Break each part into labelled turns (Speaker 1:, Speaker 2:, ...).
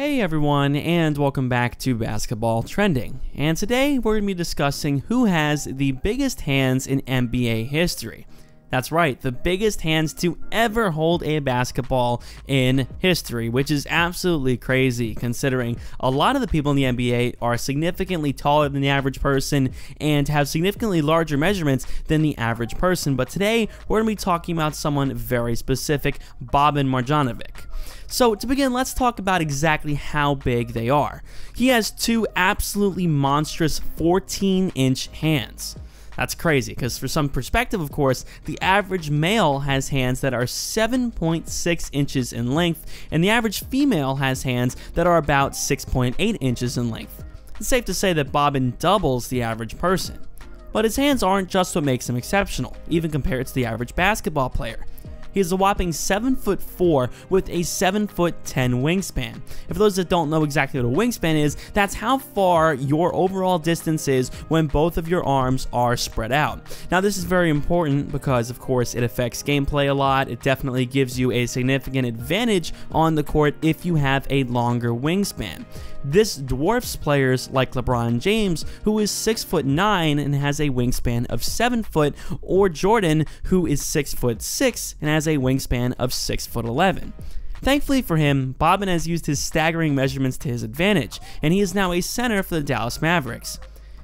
Speaker 1: Hey everyone, and welcome back to Basketball Trending. And today we're going to be discussing who has the biggest hands in NBA history. That's right, the biggest hands to ever hold a basketball in history, which is absolutely crazy considering a lot of the people in the NBA are significantly taller than the average person and have significantly larger measurements than the average person. But today, we're going to be talking about someone very specific, Boban Marjanovic. So, to begin, let's talk about exactly how big they are. He has two absolutely monstrous 14 inch hands. That's crazy, because for some perspective, of course, the average male has hands that are 7.6 inches in length, and the average female has hands that are about 6.8 inches in length. It's safe to say that Boban doubles the average person. But his hands aren't just what makes him exceptional, even compared to the average basketball player. He is a whopping 7 foot 4 with a 7 foot 10 wingspan. And for those that don't know exactly what a wingspan is, that's how far your overall distance is when both of your arms are spread out. Now this is very important because of course it affects gameplay a lot. It definitely gives you a significant advantage on the court if you have a longer wingspan. This dwarfs players like LeBron James, who is 6 foot 9 and has a wingspan of 7 foot, or Jordan, who is 6 foot 6 and has a wingspan of 6 foot 11. Thankfully for him, Boban has used his staggering measurements to his advantage, and he is now a center for the Dallas Mavericks.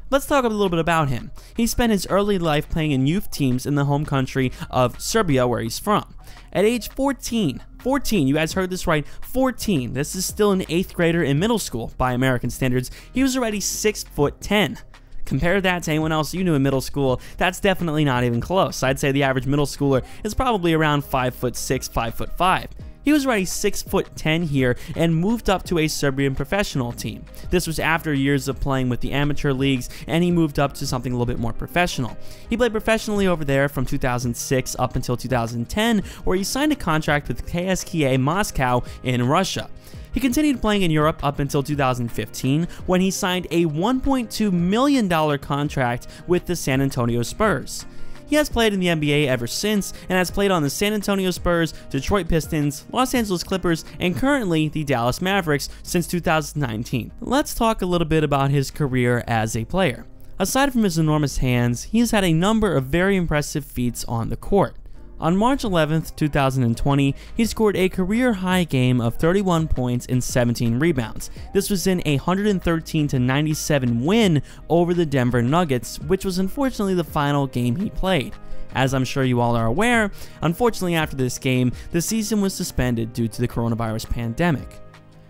Speaker 1: Let's talk a little bit about him. He spent his early life playing in youth teams in the home country of Serbia, where he's from. At age 14, 14, you guys heard this right, 14, this is still an 8th grader in middle school by American standards, he was already 6 foot 10. Compare that to anyone else you knew in middle school, that's definitely not even close. I'd say the average middle schooler is probably around 5 foot 6, 5 foot 5. He was already 6 foot 10 here and moved up to a Serbian professional team. This was after years of playing with the amateur leagues and he moved up to something a little bit more professional. He played professionally over there from 2006 up until 2010 where he signed a contract with CSKA Moscow in Russia. He continued playing in Europe up until 2015 when he signed a $1.2 million contract with the San Antonio Spurs. He has played in the NBA ever since and has played on the San Antonio Spurs, Detroit Pistons, Los Angeles Clippers, and currently the Dallas Mavericks since 2019. Let's talk a little bit about his career as a player. Aside from his enormous hands, he has had a number of very impressive feats on the court. On March 11, 2020, he scored a career high game of 31 points and 17 rebounds. This was in a 113 97 win over the Denver Nuggets, which was unfortunately the final game he played. As I'm sure you all are aware, unfortunately after this game, the season was suspended due to the coronavirus pandemic.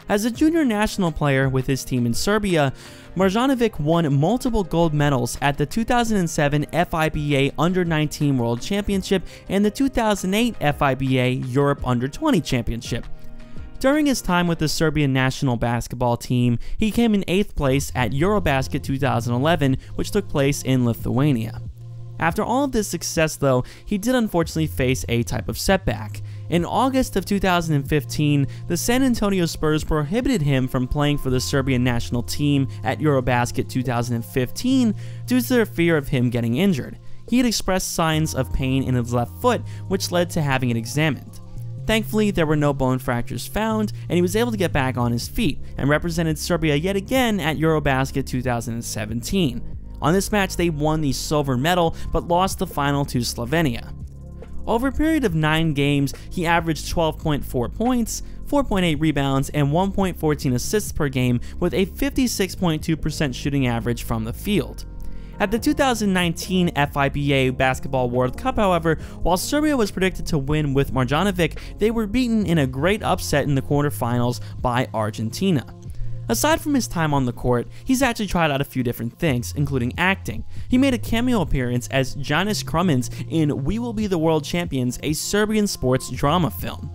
Speaker 1: As a junior national player with his team in Serbia, Marjanovic won multiple gold medals at the 2007 FIBA Under-19 World Championship and the 2008 FIBA Europe Under-20 Championship. During his time with the Serbian national basketball team, he came in 8th place at Eurobasket 2011, which took place in Lithuania. After all of this success though, he did unfortunately face a type of setback. In August of 2015, the San Antonio Spurs prohibited him from playing for the Serbian national team at Eurobasket 2015 due to their fear of him getting injured. He had expressed signs of pain in his left foot, which led to having it examined. Thankfully, there were no bone fractures found, and he was able to get back on his feet and represented Serbia yet again at Eurobasket 2017. On this match, they won the silver medal but lost the final to Slovenia. Over a period of 9 games, he averaged 12.4 points, 4.8 rebounds, and 1.14 assists per game with a 56.2% shooting average from the field. At the 2019 FIBA Basketball World Cup, however, while Serbia was predicted to win with Marjanovic, they were beaten in a great upset in the quarterfinals by Argentina. Aside from his time on the court, he's actually tried out a few different things, including acting. He made a cameo appearance as Janis Krumins in We Will Be the World Champions, a Serbian sports drama film.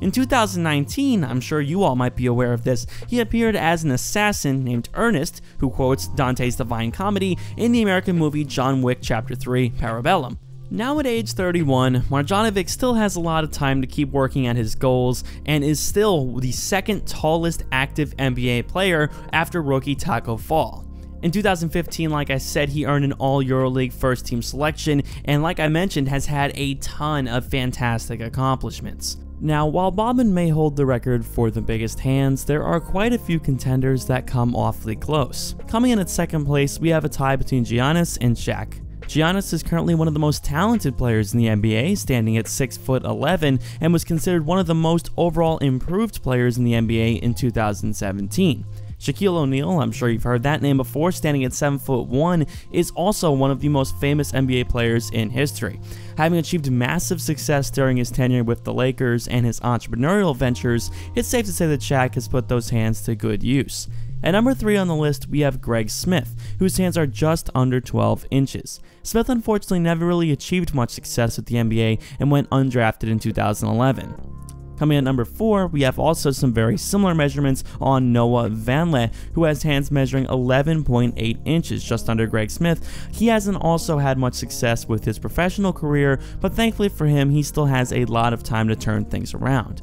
Speaker 1: In 2019, I'm sure you all might be aware of this, he appeared as an assassin named Ernest, who quotes Dante's Divine Comedy in the American movie John Wick Chapter 3 Parabellum. Now at age 31, Marjanovic still has a lot of time to keep working at his goals and is still the second tallest active NBA player after rookie Tacko Fall. In 2015, like I said, he earned an All EuroLeague first team selection, and like I mentioned, has had a ton of fantastic accomplishments. Now, while Boban may hold the record for the biggest hands, there are quite a few contenders that come awfully close. Coming in at second place, we have a tie between Giannis and Shaq. Giannis is currently one of the most talented players in the NBA, standing at 6 foot 11 and was considered one of the most overall improved players in the NBA in 2017. Shaquille O'Neal, I'm sure you've heard that name before, standing at 7 foot 1, is also one of the most famous NBA players in history. Having achieved massive success during his tenure with the Lakers and his entrepreneurial ventures, it's safe to say that Shaq has put those hands to good use. At number 3 on the list, we have Greg Smith, whose hands are just under 12 inches. Smith unfortunately never really achieved much success with the NBA and went undrafted in 2011. Coming at number 4, we have also some very similar measurements on Noah Vonleh, who has hands measuring 11.8 inches, just under Greg Smith. He hasn't also had much success with his professional career, but thankfully for him, he still has a lot of time to turn things around.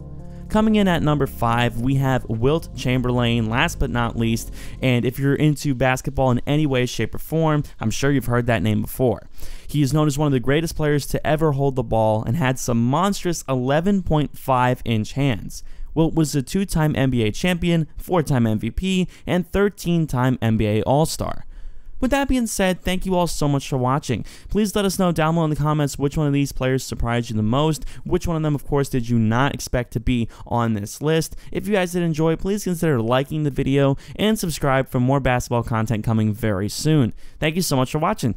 Speaker 1: Coming in at number five, we have Wilt Chamberlain, last but not least. And if you're into basketball in any way, shape, or form, I'm sure you've heard that name before. He is known as one of the greatest players to ever hold the ball and had some monstrous 11.5 inch hands. Wilt was a two time NBA champion, four time MVP, and 13 time NBA All Star. With that being said, thank you all so much for watching. Please let us know down below in the comments which one of these players surprised you the most, which one of them, of course, did you not expect to be on this list. If you guys did enjoy, please consider liking the video and subscribe for more basketball content coming very soon. Thank you so much for watching.